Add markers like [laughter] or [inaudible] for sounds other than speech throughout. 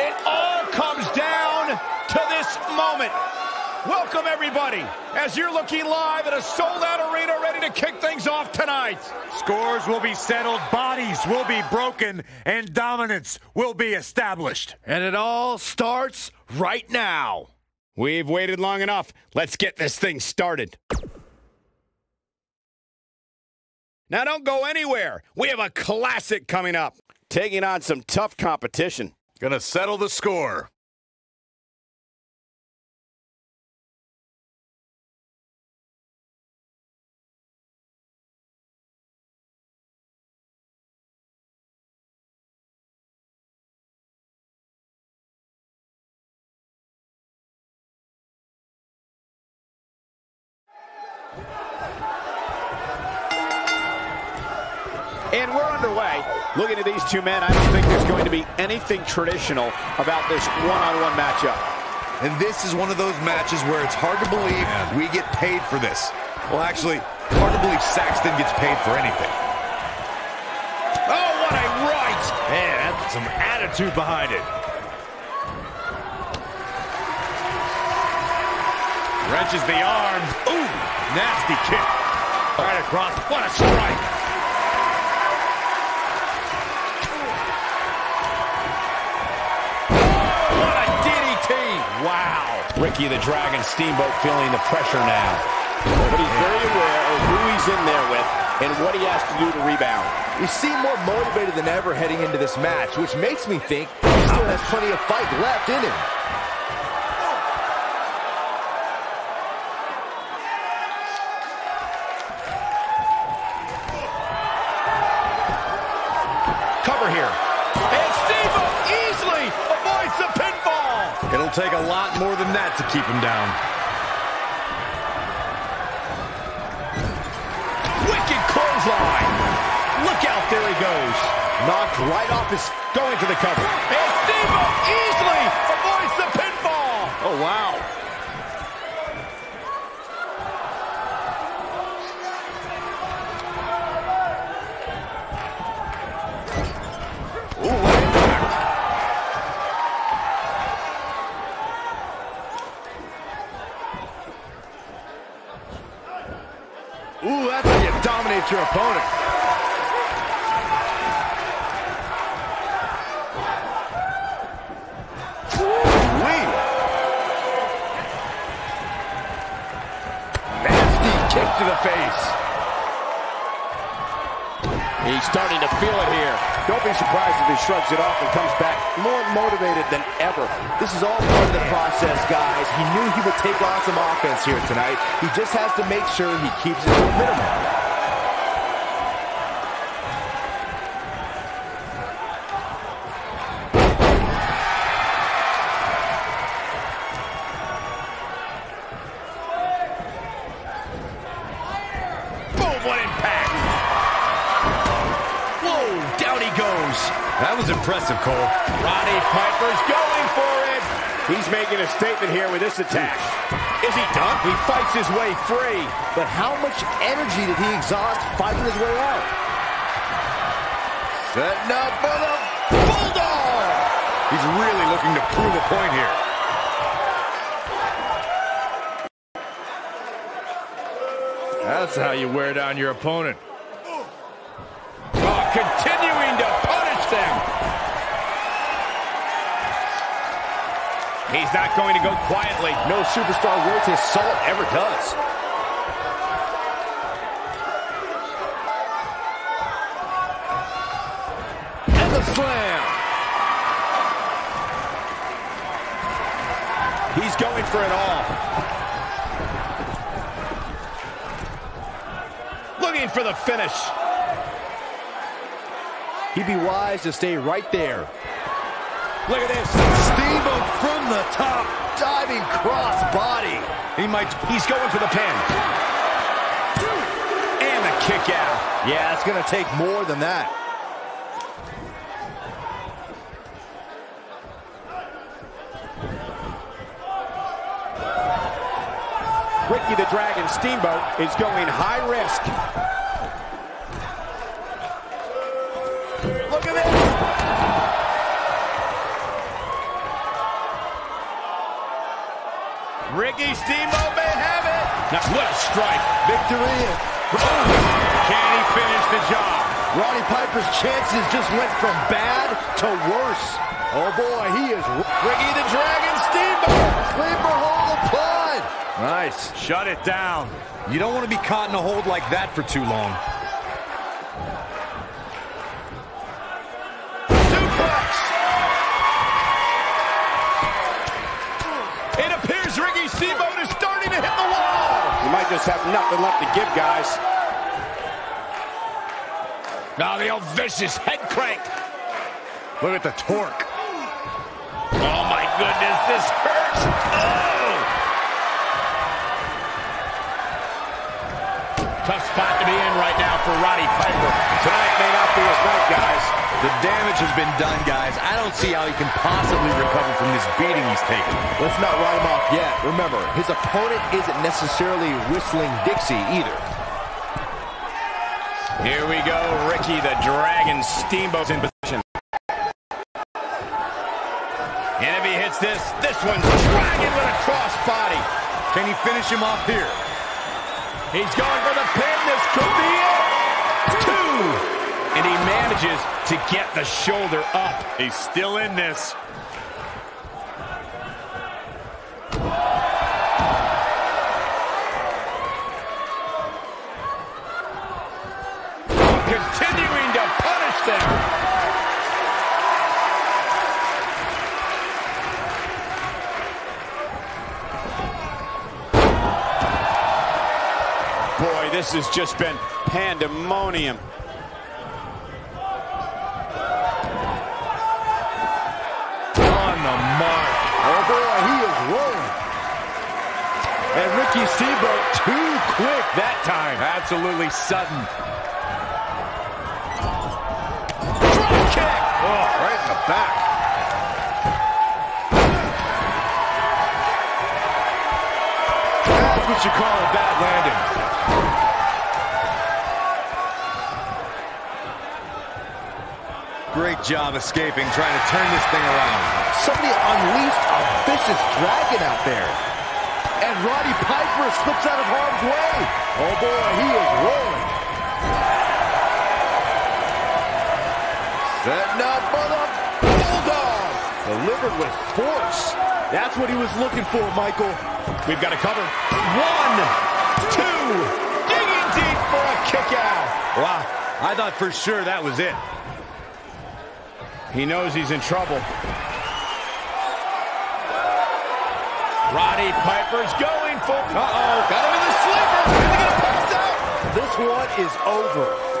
It all comes down to this moment. Welcome, everybody, as you're looking live at a sold-out arena ready to kick things off tonight. Scores will be settled, bodies will be broken, and dominance will be established. And it all starts right now. We've waited long enough. Let's get this thing started. Now, don't go anywhere. We have a classic coming up, taking on some tough competition. Gonna settle the score. Looking at these two men, I don't think there's going to be anything traditional about this one-on-one matchup. And this is one of those matches where it's hard to believe we get paid for this. Well, actually, hard to believe Saxton gets paid for anything. Oh, what a right! Man, some attitude behind it. Wrenches the arm. Ooh, nasty kick. Right across. What a strike. Ricky the Dragon Steamboat feeling the pressure now. But he's very aware of who he's in there with and what he has to do to rebound. You seem more motivated than ever heading into this match, which makes me think he still has plenty of fight left in him. To keep him down. Wicked clothesline. Look out, there he goes. Knocked right off his... Going for the cover. And Steamboat easily avoids the pinfall. Oh, wow. You your opponent. Nasty kick to the face. He's starting to feel it here. Don't be surprised if he shrugs it off and comes back more motivated than ever. This is all part of the process, guys. He knew he would take on some offense here tonight. He just has to make sure he keeps it to a minimum. Statement here with this attack. Is he done? He fights his way free. But how much energy did he exhaust fighting his way out? Setting up for the Bulldog. He's really looking to prove a point here. That's how you wear down your opponent. Oh, continuing to punish them. He's not going to go quietly. No superstar worth his salt ever does. And the slam. He's going for it all. Looking for the finish. He'd be wise to stay right there. Look at this. Steamboat from the top. Diving cross body. He might. He's going for the pin. And the kick out. Yeah, it's going to take more than that. Ricky the Dragon Steamboat is going high risk. Ricky Steamboat may have it. Now, what a strike. Victory. Oh, can he finish the job? Roddy Piper's chances just went from bad to worse. Oh boy, he is Ricky the Dragon Steamboat. sleeper hold applied. Nice. Shut it down. You don't want to be caught in a hold like that for too long. Just have nothing left to give, guys. Now the old vicious head crank. Look at the torque. Oh my goodness, this hurts. Oh! Tough spot to be in right now for Roddy Piper. Tonight may not be his night, guys. The damage has been done, guys. I don't see how he can possibly recover from this beating he's taken. Let's not write him off yet. Remember, his opponent isn't necessarily whistling Dixie either. Here we go, Ricky the Dragon Steamboat's in position. And if he hits this, this one's Dragon with a crossbody. Can he finish him off here? He's going for the pin. This could be it. Two. And he manages to get the shoulder up. He's still in this. This has just been pandemonium. On the mark. Oh boy, he is rolling. And Ricky Steamboat too quick that time. Absolutely sudden. Drop kick. Oh, right in the back. That's what you call a bad landing. Great job escaping, trying to turn this thing around. Somebody unleashed a vicious dragon out there. And Roddy Piper slips out of harm's way. Oh boy, he is rolling. Setting up for the Bulldog. Delivered with force. That's what he was looking for, Michael. We've got to cover. One, two, digging deep for a kick out. Wow, I thought for sure that was it. He knows he's in trouble. Roddy Piper's going for. Uh-oh, got him in the sleeper. Is he gonna pass out? This one is over.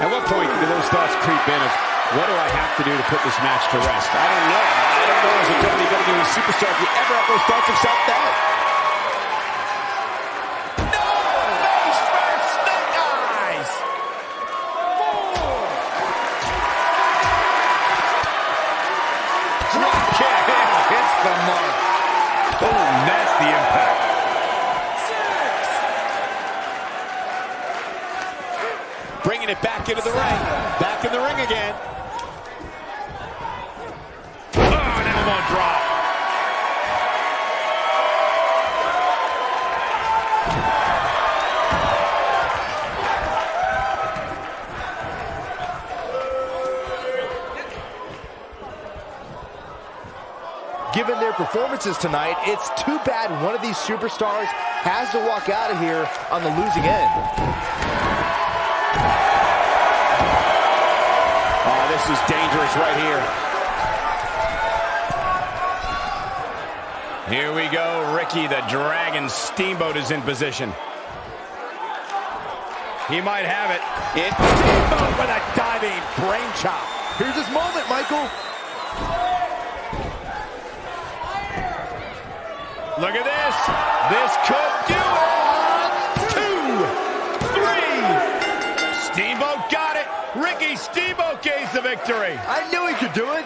At what point do those thoughts creep in of what do I have to do to put this match to rest? I don't know. I don't know as a WWE superstar if you ever have those thoughts of self-doubt. Again. Oh, an elbow drop. Given their performances tonight, it's too bad one of these superstars has to walk out of here on the losing end. This is dangerous right here. Here we go. Ricky the Dragon Steamboat is in position. He might have it. It's Steamboat with a diving brain chop. Here's his moment, Michael. Look at this. This could do it. Two, three. Steamboat got. Ricky Steamboat gains the victory. I knew he could do it.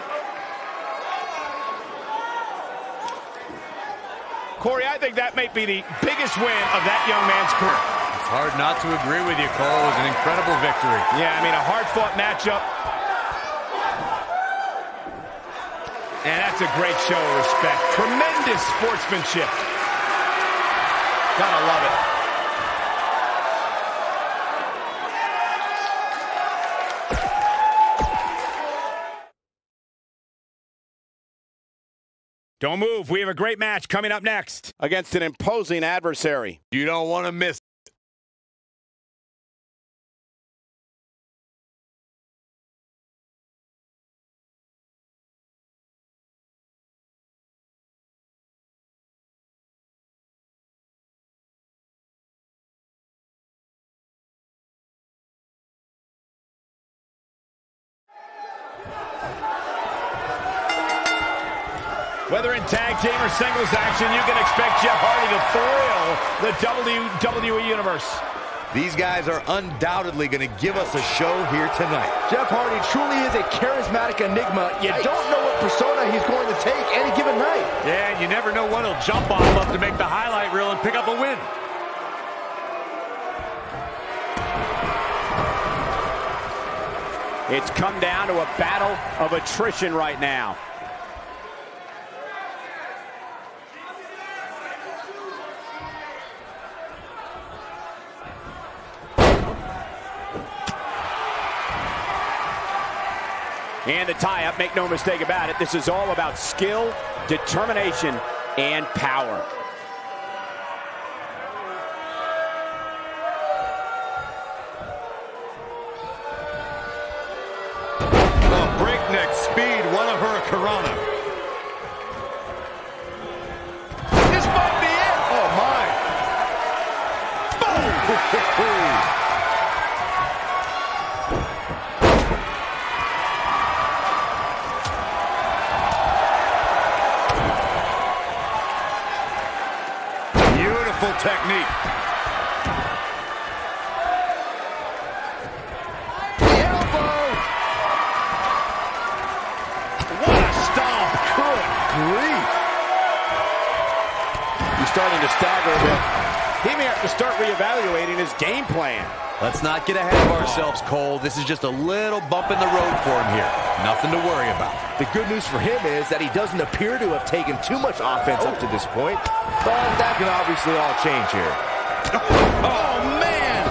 Corey, I think that may be the biggest win of that young man's career. It's hard not to agree with you, Cole. It was an incredible victory. Yeah, I mean, a hard-fought matchup. And that's a great show of respect. Tremendous sportsmanship. Gotta love it. Don't move. We have a great match coming up next. Against an imposing adversary. You don't want to miss singles action, you can expect Jeff Hardy to thrill the WWE Universe. These guys are undoubtedly going to give us a show here tonight. Jeff Hardy truly is a charismatic enigma. You don't know what persona he's going to take any given night. Yeah, and you never know what he'll jump off of to make the highlight reel and pick up a win. It's come down to a battle of attrition right now. And the tie-up, make no mistake about it, this is all about skill, determination, and power. Let's not get ahead of ourselves, Cole. This is just a little bump in the road for him here. Nothing to worry about. The good news for him is that he doesn't appear to have taken too much offense up to this point. But that can obviously all change here. [laughs] Oh, man!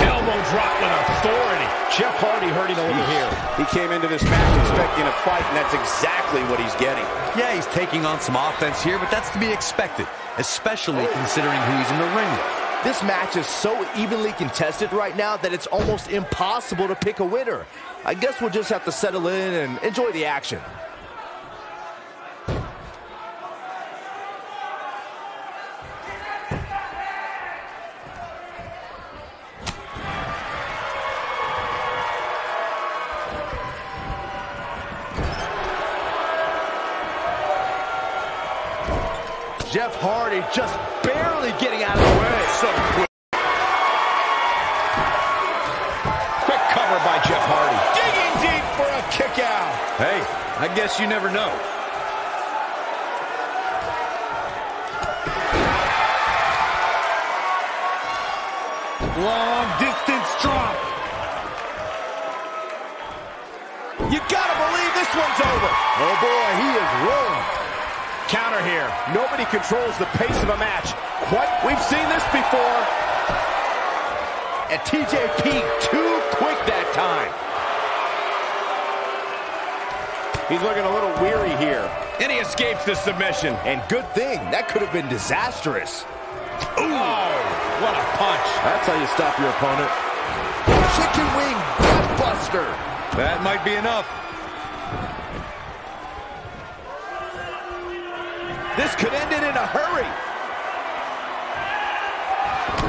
Elbow drop with authority. Jeff Hardy hurting a little here. He came into this match expecting a fight, and that's exactly what he's getting. Yeah, he's taking on some offense here, but that's to be expected, especially considering who he's in the ring with. This match is so evenly contested right now that it's almost impossible to pick a winner. I guess we'll just have to settle in and enjoy the action. The submission. And good thing, that could have been disastrous. Ooh, oh, what a punch. That's how you stop your opponent. Chicken wing buster. That might be enough. This could end it in a hurry.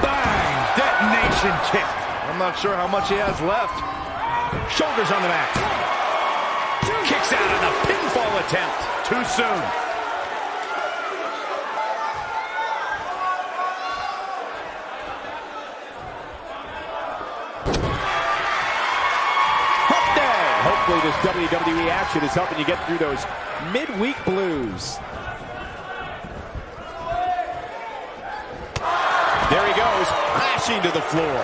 Bang! Detonation kick. I'm not sure how much he has left. Shoulders on the mat. Kicks out on a pinfall attempt. Too soon. this WWE action is helping you get through those midweek blues. There he goes, crashing to the floor.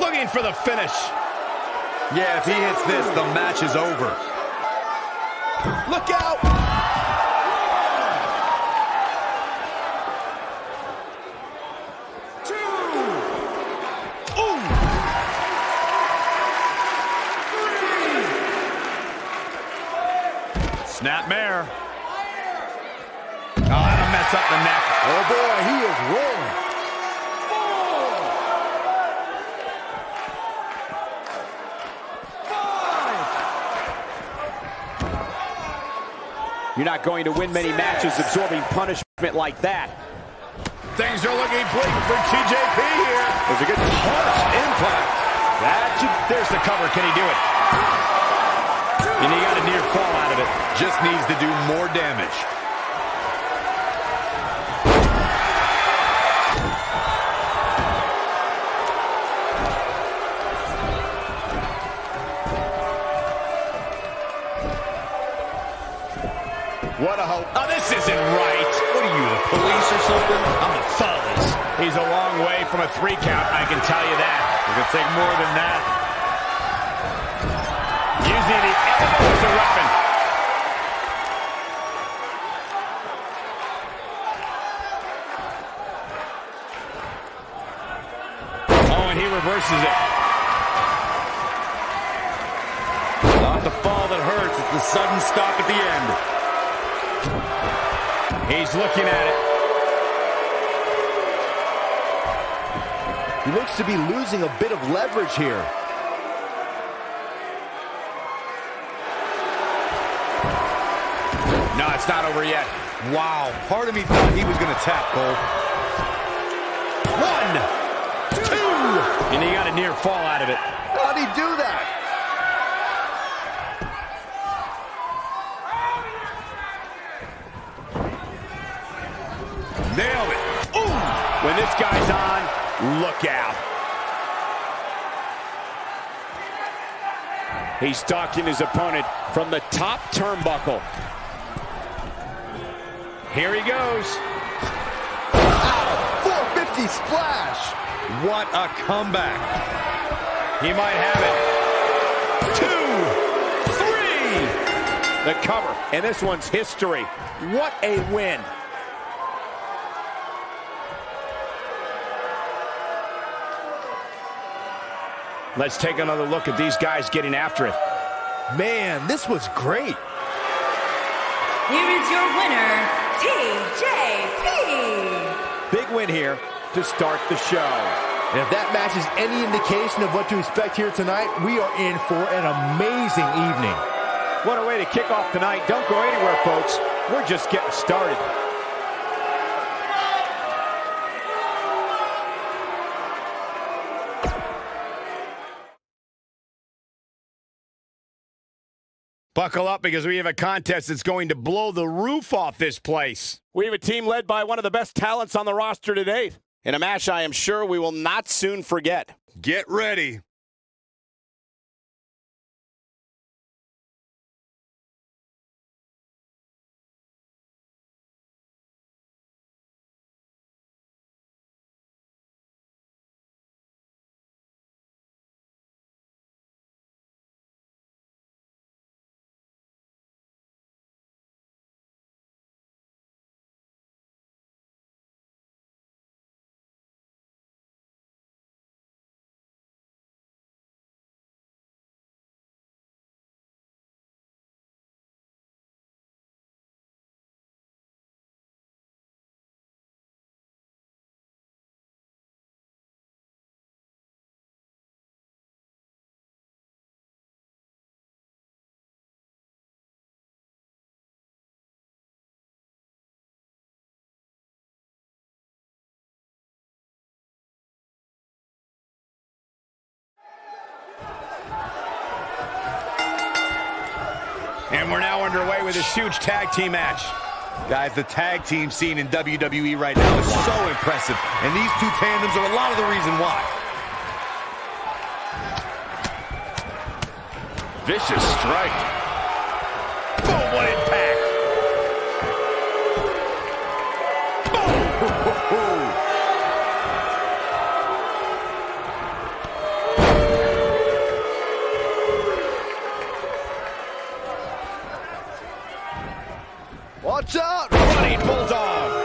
Looking for the finish. Yeah, if he hits this, the match is over. Look out! Up the neck. Oh, boy, he is rolling. You're not going to win many matches absorbing punishment like that. Things are looking bleak for TJP here. There's a good punch impact. That should, there's the cover. Can he do it? And he got a near fall out of it. Just needs to do more damage. What a hope. Oh, this isn't right. What are you, the police or something? I'm the Fuzz. He's a long way from a three count, I can tell you that. It could take more than that. Using the elbow as a weapon. Oh, and he reverses it. Not the fall that hurts, it's the sudden stop at the end. He's looking at it. He looks to be losing a bit of leverage here. No, it's not over yet. Wow, part of me thought he was going to tap, Cole. One, two, and he got a near fall out of it. How'd he do that? Nailed it. Ooh. When this guy's on, look out. He's stalking his opponent from the top turnbuckle. Here he goes. Wow, 450 splash. What a comeback. He might have it. Two, three. The cover, and this one's history. What a win. Let's take another look at these guys getting after it. Man, this was great. Here is your winner, TJP. Big win here to start the show. And if that match is any indication of what to expect here tonight, we are in for an amazing evening. What a way to kick off tonight. Don't go anywhere, folks. We're just getting started. Buckle up because we have a contest that's going to blow the roof off this place. We have a team led by one of the best talents on the roster to date. In a match I am sure we will not soon forget. Get ready. And we're now underway with this huge tag team match. Guys, the tag team scene in WWE right now is so impressive. And these two tandems are a lot of the reason why. Vicious strike. Watch out! Running Bulldog!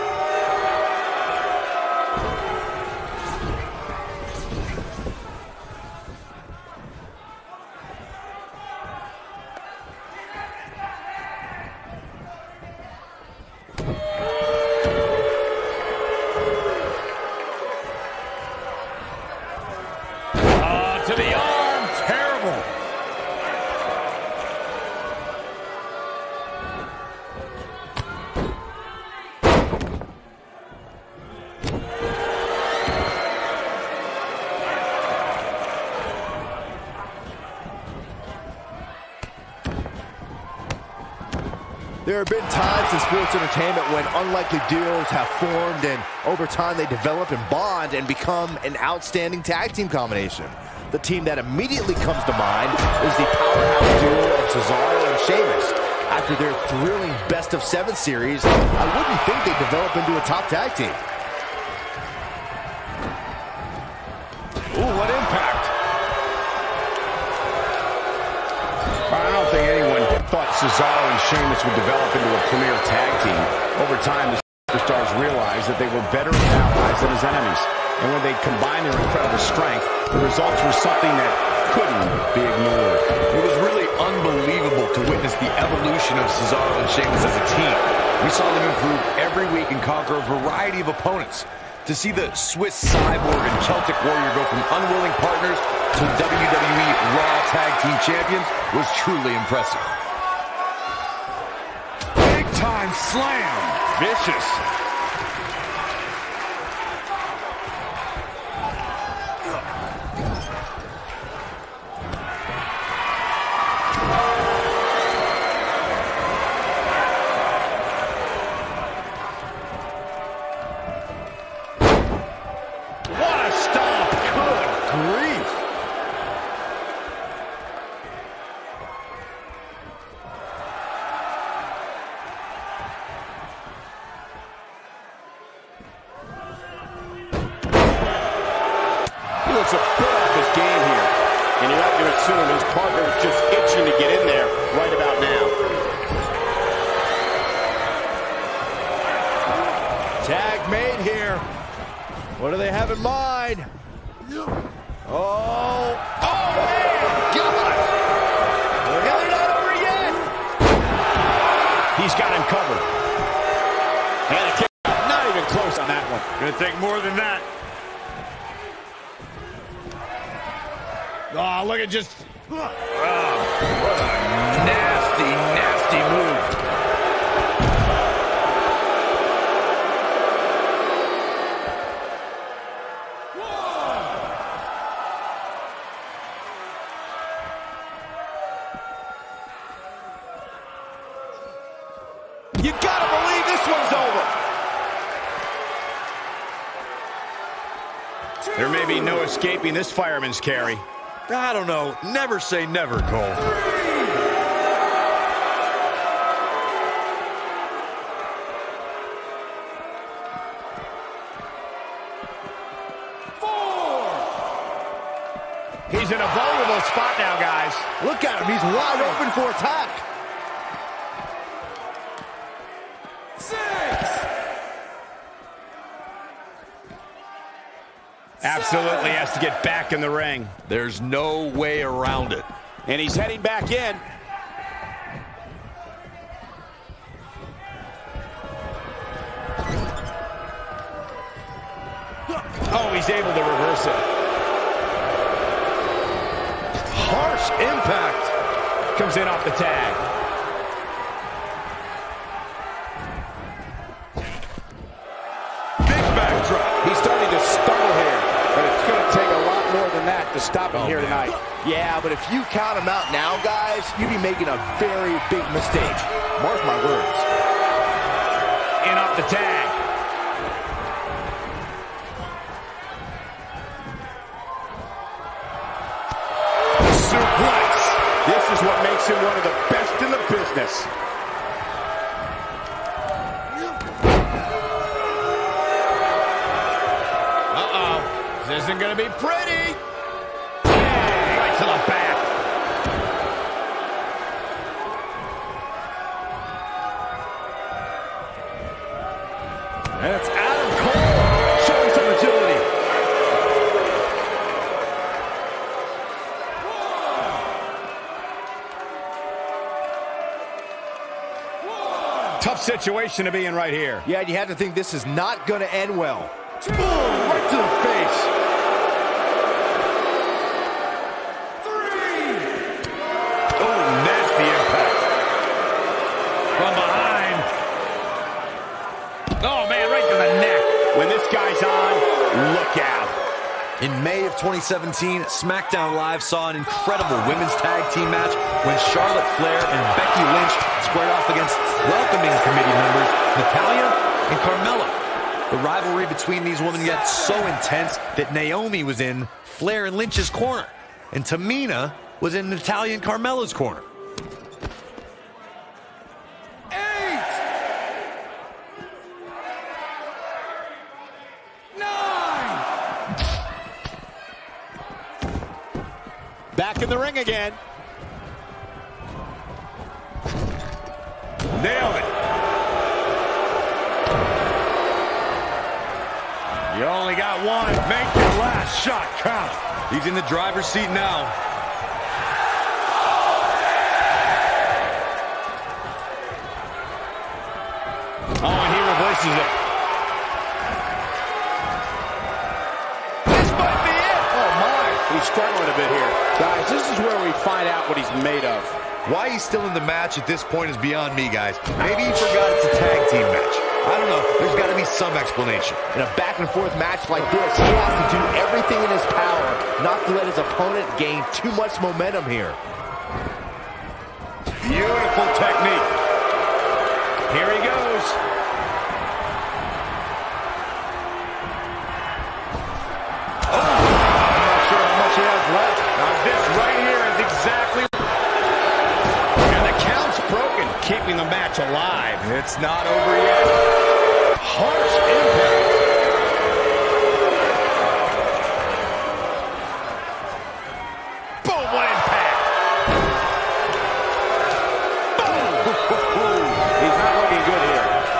There have been times in sports entertainment when unlikely duos have formed and over time they develop and bond and become an outstanding tag team combination. The team that immediately comes to mind is the powerhouse duo of Cesaro and Sheamus. After their thrilling best of seven series, I wouldn't think they'd develop into a top tag team. Cesaro and Sheamus would develop into a premier tag team. Over time, the superstars realized that they were better allies than as enemies. And when they combined their incredible strength, the results were something that couldn't be ignored. It was really unbelievable to witness the evolution of Cesaro and Sheamus as a team. We saw them improve every week and conquer a variety of opponents. To see the Swiss Cyborg and Celtic Warrior go from unwilling partners to WWE Raw Tag Team Champions was truly impressive. Slam. Vicious. What a stomp! Good grief! He looks a bit off his game here. And you have to assume his partner is just itching to get in there right about now. Tag made here. What do they have in mind? Oh, oh man, God! Yeah, they're not over yet. He's got him covered. And a kick out. Not even close on that one. Gonna take more than that. Oh, look at just... Nasty, nasty move. You gotta believe this one's over. There may be no escaping this fireman's carry. I don't know. Never say never, Cole. He's in a vulnerable spot now, guys. Look at him. He's wide open for attack. Absolutely has to get back in the ring. There's no way around it. And he's heading back in. You count him out now, guys, you'd be making a very big mistake. Mark my words. In off the tag. Suplex. This is what makes him one of the best in the business. Uh-oh. This isn't going to be pretty. Situation to be in right here. Yeah, you have to think this is not going to end well. Boom! Right to the face. Oh, nasty impact. From behind. Oh, man, right to the neck. When this guy's on, look out. In May of 2017, SmackDown Live saw an incredible women's tag team match when Charlotte Flair and Becky Lynch squared off against welcoming committee members Natalya and Carmella. The rivalry between these women got so intense that Naomi was in Flair and Lynch's corner, and Tamina was in Natalya and Carmella's corner. Back in the ring again. Nailed it. You only got one. Make your last shot count. He's in the driver's seat now. Oh, and he reverses it. Struggling a bit here. Guys, this is where we find out what he's made of. Why he's still in the match at this point is beyond me, guys. Maybe he forgot it's a tag team match. I don't know. There's got to be some explanation. In a back-and-forth match like this, he has to do everything in his power not to let his opponent gain too much momentum here. Beautiful technique. It's not over yet. Harsh impact. Boom,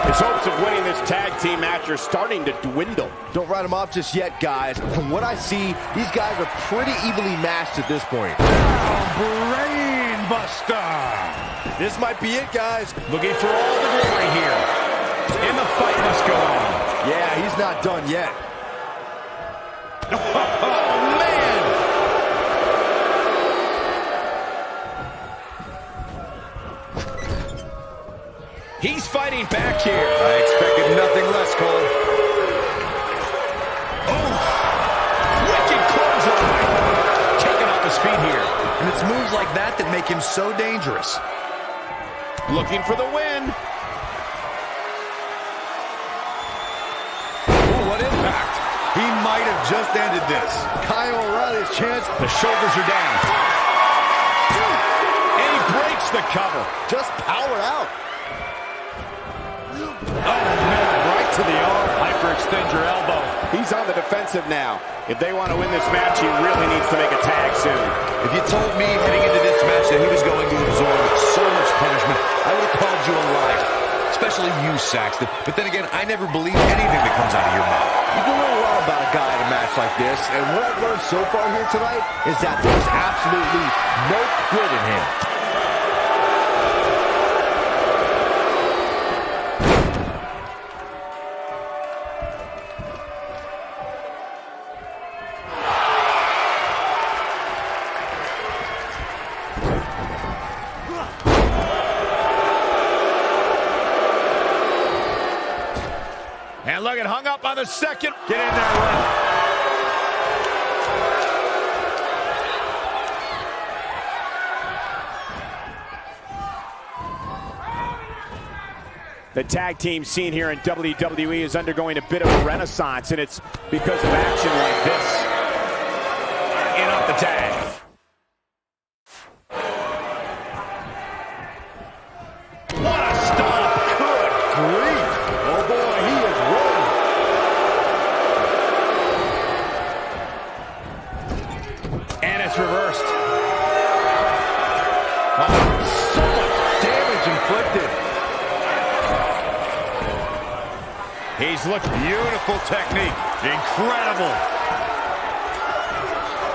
His hopes of winning this tag team match are starting to dwindle. Don't write him off just yet, guys. From what I see, these guys are pretty evenly matched at this point. Brainbuster! This might be it, guys. Looking for all the glory here. And the fight must go on. Yeah, he's not done yet. [laughs] Fighting back here. I expected nothing less, Cole. Oh, wicked clothesline. Taking off his feet here. And it's moves like that that make him so dangerous. Looking for the win. Ooh, what impact. He might have just ended this. Kyle O'Reilly's chance The shoulders are down. And he breaks the cover. just powered out. Hyperextend your elbow. He's on the defensive now. If they want to win this match, he really needs to make a tag soon. If you told me heading into this match that he was going to absorb so much punishment, I would have called you a liar. Especially you, Saxton. But then again, I never believe anything that comes out of your mouth. You can learn a lot about a guy in a match like this, and what I've learned so far here tonight is that there's absolutely no quit in him. The second. Get in there. The tag team scene here in WWE is undergoing a bit of a renaissance, and it's because of action like this. In up the tag. What a stop. Good grief. Oh boy, he is rolling. And it's reversed. So much damage inflicted. He's looking. Beautiful technique. Incredible.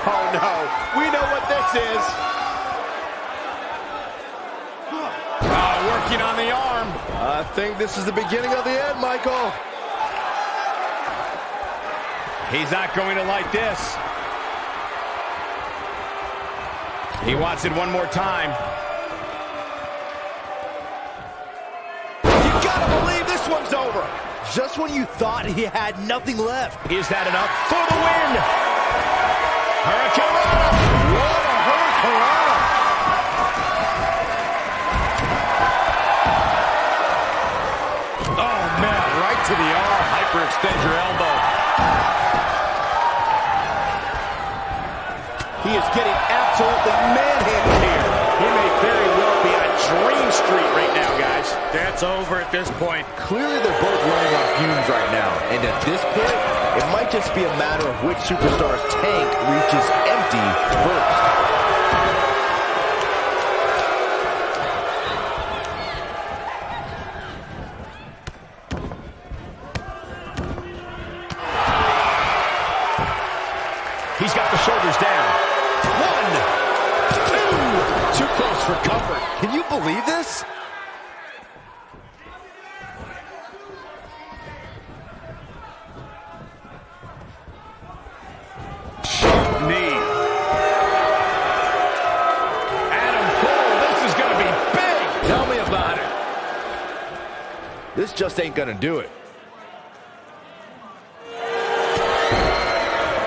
Oh no, we know what this is. Ah, working on the arm. I think this is the beginning of the end, Michael. He's not going to like this. He wants it one more time. You gotta believe this one's over. Just when you thought he had nothing left. Is that enough for the win? Hurricane What a Hurricane Oh, Hyperextend your elbow. He is getting absolutely manhandled here. He may very well be on Dream Street right now, guys. That's over at this point. Clearly, they're both running on fumes right now. And at this point, it might just be a matter of which superstar's tank reaches empty first. He's got the shoulders down. One, two, too close for comfort. Can you believe this? Knee. Adam Cole, this is going to be big. Tell me about it. This ain't gonna do it.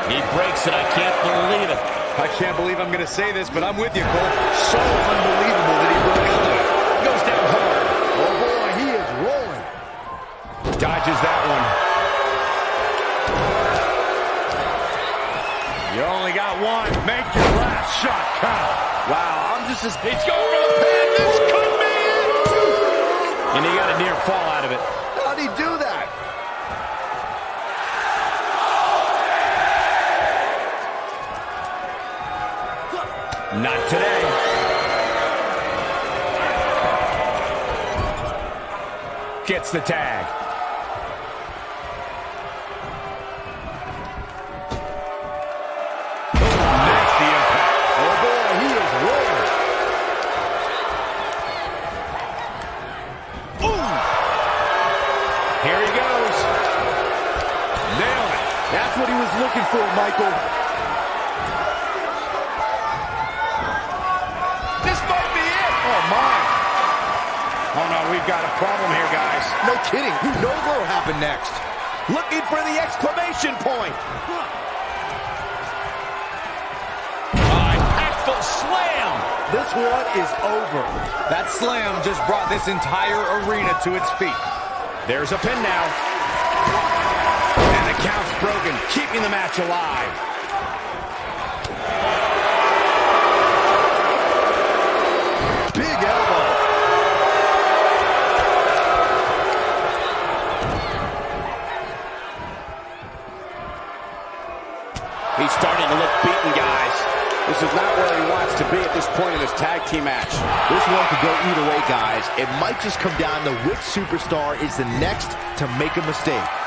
He breaks it. I can't believe it. I can't believe I'm going to say this, but I'm with you, Cole. So unbelievable that he broke it. Goes down hard. Oh boy, he is rolling. Dodges that one. You only got one. Make your last shot count. Wow, I'm just as He's going for the pin. This could be it. And he got a near fall out of it. How'd he do that? Not today. Gets the tag. For, Michael. This might be it. Oh, my. Oh no, we've got a problem here, guys. No kidding. Who knows what will happen next? Looking for the exclamation point. Ah, impactful slam. This one is over. That slam just brought this entire arena to its feet. There's a pin now. Broken, keeping the match alive. Big elbow. He's starting to look beaten, guys. This is not where he wants to be at this point in this tag team match. This one could go either way, guys. It might just come down to which superstar is the next to make a mistake.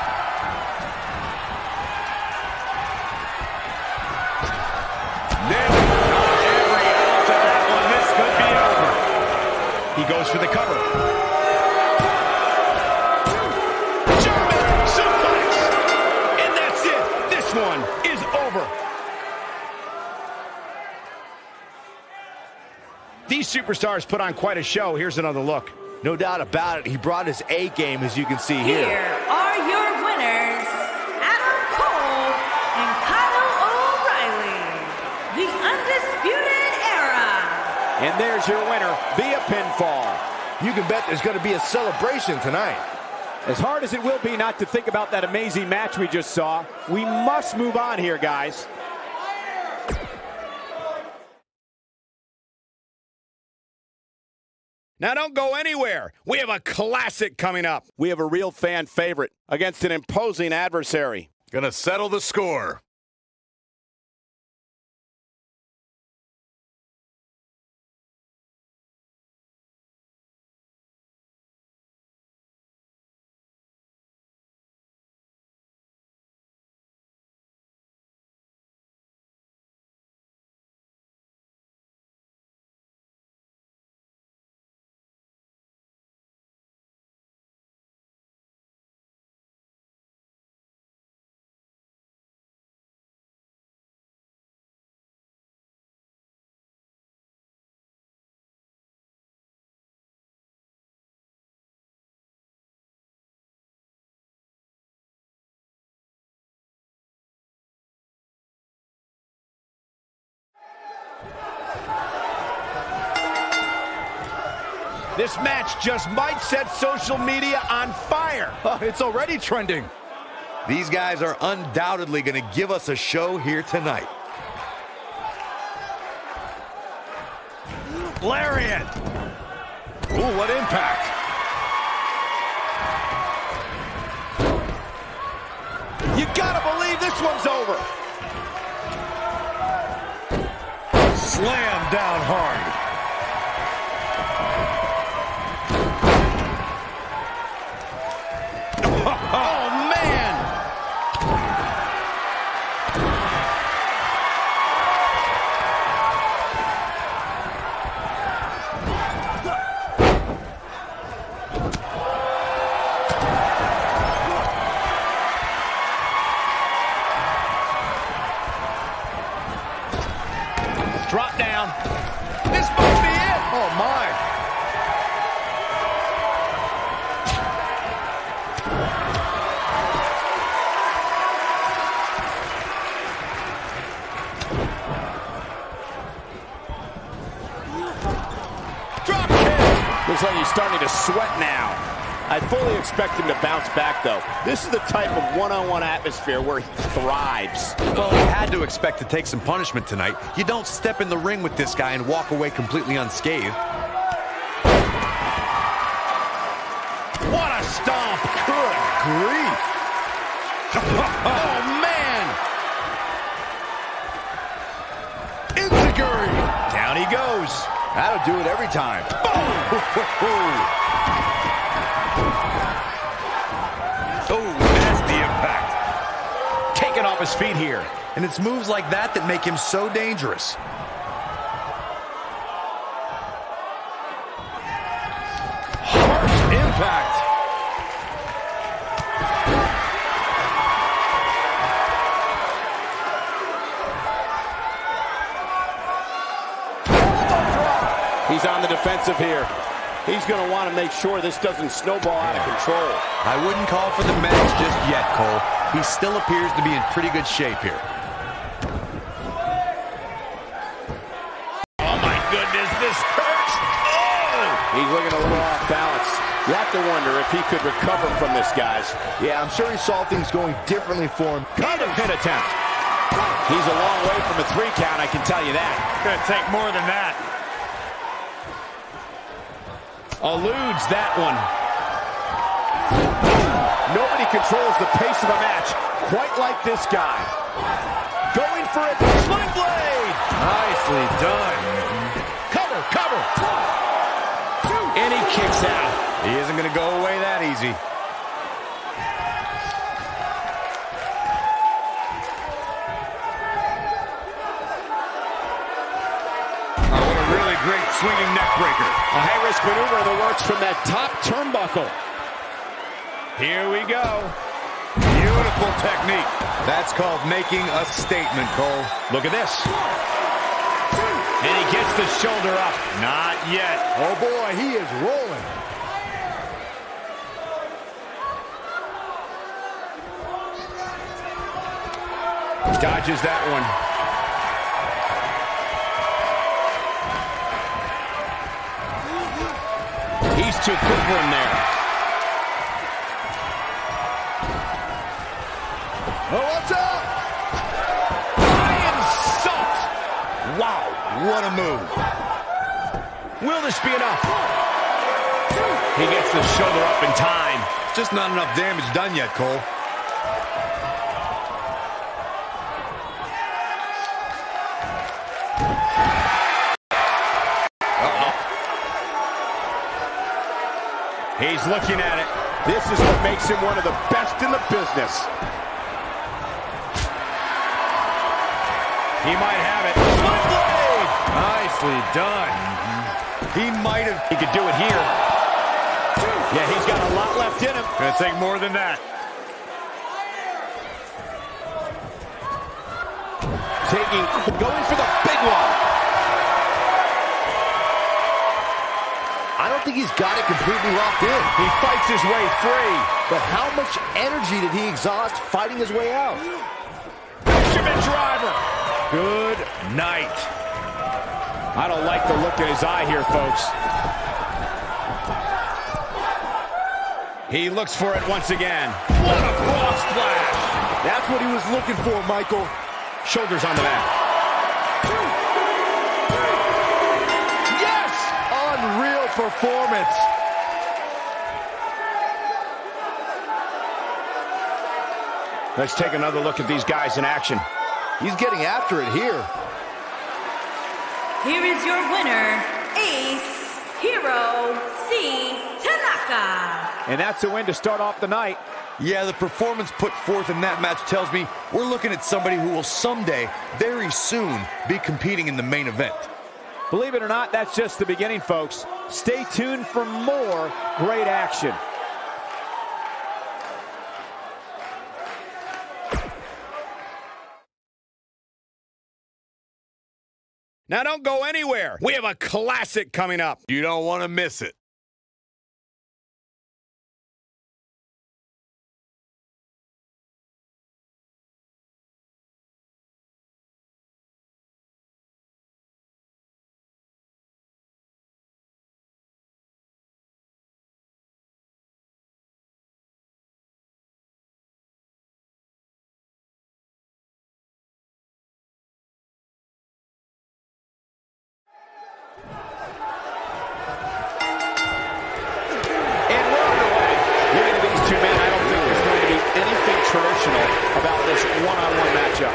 Superstars put on quite a show. Here's another look. No doubt about it. He brought his A game, as you can see Here here. are your winners, Adam Cole and Kyle O'Reilly. The Undisputed Era. And there's your winner via pinfall. You can bet there's going to be a celebration tonight. As hard as it will be not to think about that amazing match we just saw, we must move on here, guys. Now don't go anywhere. We have a classic coming up. We have a real fan favorite against an imposing adversary. Gonna settle the score. This match just might set social media on fire. [laughs] Oh, it's already trending. These guys are undoubtedly going to give us a show here tonight. Lariat. Ooh, what impact. You gotta believe this one's over. Slam down hard. I fully expect him to bounce back, though. This is the type of one-on-one atmosphere where he thrives. Well, you had to expect to take some punishment tonight. You don't step in the ring with this guy and walk away completely unscathed. What a stomp. Good grief. [laughs] oh, man. Enzuigiri. Down he goes. That'll do it every time. Oh, [laughs] Taken off his feet here. And it's moves like that that make him so dangerous. Harsh impact. He's on the defensive here. He's going to want to make sure this doesn't snowball out of control. I wouldn't call for the match just yet, Cole. He still appears to be in pretty good shape here. Oh, my goodness, this hurts. Oh! He's looking a little off balance. You have to wonder if he could recover from this, guys. Yeah, I'm sure he saw things going differently for him. Kind of Pin attempt. He's a long way from a three count, I can tell you that. Gonna take more than that. Eludes that one. Nobody controls the pace of a match quite like this guy. Going for it. Sling blade. Nicely done. Cover, cover. And he kicks out. He isn't going to go away that easy. Oh, what a really great swinging neck breaker. A high-risk maneuver that works from that top turnbuckle. Here we go. Beautiful technique. That's called making a statement, Cole. Look at this. And he gets the shoulder up. Not yet. Oh boy, he is rolling. Dodges that one. He's too quick for him there. Oh, what's up? Lion salt. Wow, what a move. Will this be enough? He gets the shoulder up in time. Just not enough damage done yet, Cole. He's looking at it. This is what makes him one of the best in the business. He might have it. Blade. Nicely done. He might have... He could do it here. Yeah, he's got a lot left in him. Gonna take more than that. Taking, going for the big one. I don't think he's got it completely locked in. He fights his way free. But how much energy did he exhaust fighting his way out? Good night. I don't like the look in his eye here, folks. He looks for it once again. What a frog splash! That's what he was looking for, Michael. Shoulders on the mat. Yes! Unreal performance. Let's take another look at these guys in action. He's getting after it here. Here is your winner, Ace Hero C. Tanaka. And that's a win to start off the night. Yeah, the performance put forth in that match tells me we're looking at somebody who will someday, very soon, be competing in the main event. Believe it or not, that's just the beginning, folks. Stay tuned for more great action. Now don't go anywhere. We have a classic coming up. You don't want to miss it. Traditional about this one-on-one matchup.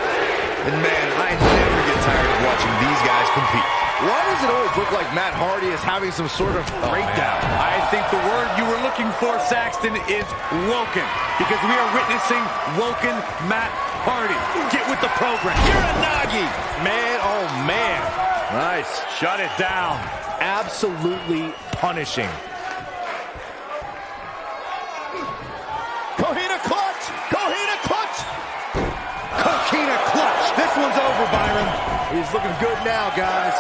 And man, I never get tired of watching these guys compete. Why does it always look like Matt Hardy is having some sort of oh, breakdown? I think the word you were looking for, Saxton, is woken. Because we are witnessing woken Matt Hardy. Get with the program. Uranage. Man, oh man. Nice. Shut it down. Absolutely punishing. One's over, Byron. He's looking good now, guys.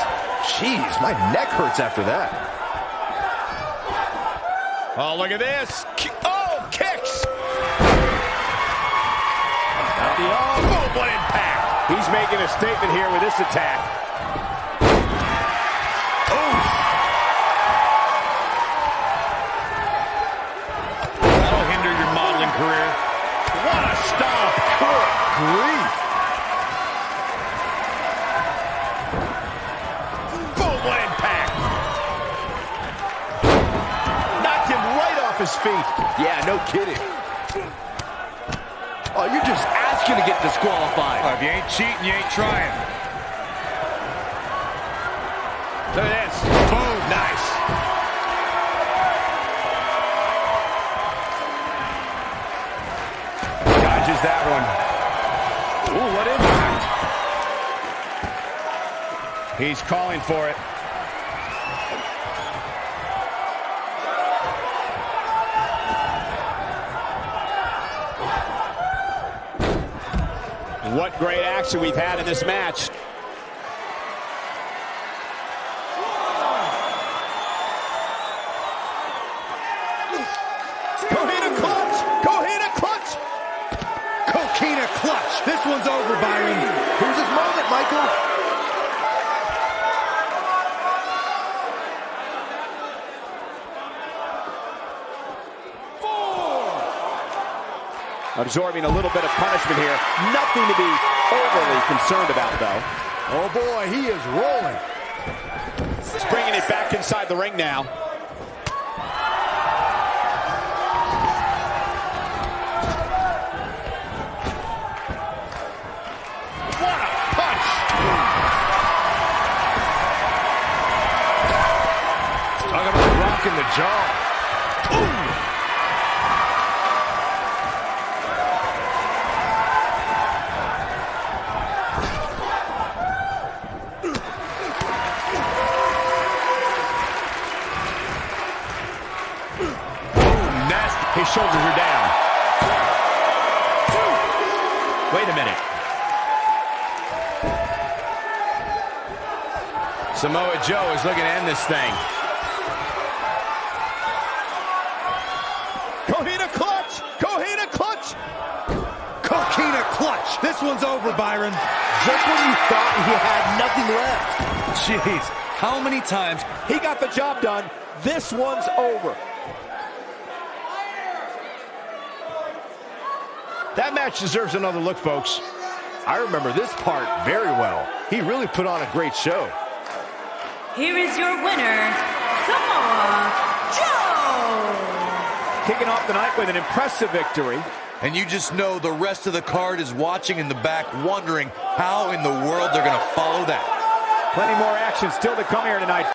Jeez, my neck hurts after that. Oh, look at this. Oh, kicks. Oh, what impact. He's making a statement here with this attack. That'll hinder your modeling career. What a stomp. Good grief. Feet. Yeah, no kidding. Oh, you're just asking to get disqualified. Oh, if you ain't cheating, you ain't trying. Look at this. Boom, nice. Dodges that one. Ooh, what impact. He's calling for it. What great action we've had in this match. Coquina clutch! Coquina clutch! Coquina clutch. This one's over, Byron. Here's his moment, Michael. Absorbing a little bit of punishment here. Nothing to be overly concerned about, though. Oh boy, he is rolling. He's bringing it back inside the ring now. What a punch! Talk about rocking the jaw. Nest, his shoulders are down. Wait a minute. Samoa Joe is looking to end this thing. Coquina clutch! Coquina clutch! Coquina clutch. This one's over, Byron. Just when you thought he had nothing left. Jeez, how many times? He got the job done. This one's over. That match deserves another look, folks. I remember this part very well. He really put on a great show. Here is your winner, Samoa Joe. Kicking off the night with an impressive victory. And you just know the rest of the card is watching in the back, wondering how in the world they're going to follow that. Plenty more action still to come here tonight.